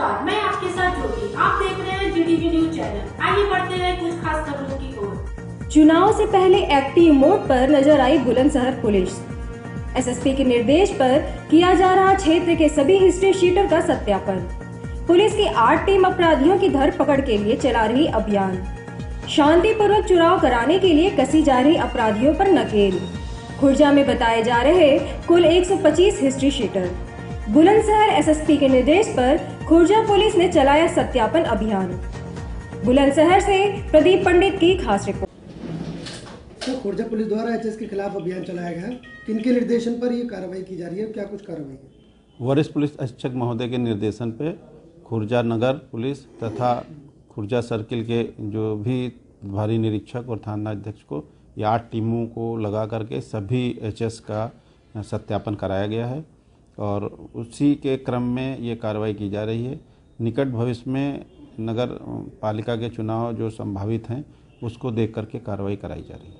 नमस्कार मैं आपके साथ ज्योति आप देख रहे हैं जीटीवी न्यूज़ चैनल आइए बढ़ते हैं कुछ खास खबरों की ओर। चुनाव से पहले एक्टिव मोड पर नज़र आई बुलंदशहर पुलिस। एसएसपी के निर्देश पर किया जा रहा क्षेत्र के सभी हिस्ट्री शीटर का सत्यापन। पुलिस की आठ टीम अपराधियों की धरपकड़ के लिए चला रही अभियान। शांतिपूर्वक चुनाव कराने के लिए कसी जा रही अपराधियों पर नकेल। खुर्जा में बताए जा रहे कुल 125 हिस्ट्री शीटर। बुलंदशहर एसएसपी के निर्देश पर खुर्जा पुलिस ने चलाया सत्यापन अभियान। बुलंदशहर से प्रदीप पंडित की खास रिपोर्ट। तो खुर्जा पुलिस द्वारा एचएस के खिलाफ अभियान चलाया गया है। किनके निर्देशन पर ये कार्रवाई की जा रही है क्या कुछ कार्रवाई है? वरिष्ठ पुलिस अधीक्षक महोदय के निर्देशन पे खुर्जा नगर पुलिस तथा खुर्जा सर्किल के जो भी भारी निरीक्षक और थाना अध्यक्ष को या आठ टीमों को लगा करके सभी एचएस का सत्यापन कराया गया है। और उसी के क्रम में ये कार्रवाई की जा रही है। निकट भविष्य में नगर पालिका के चुनाव जो संभावित हैं, उसको देख करके कार्रवाई कराई जा रही है।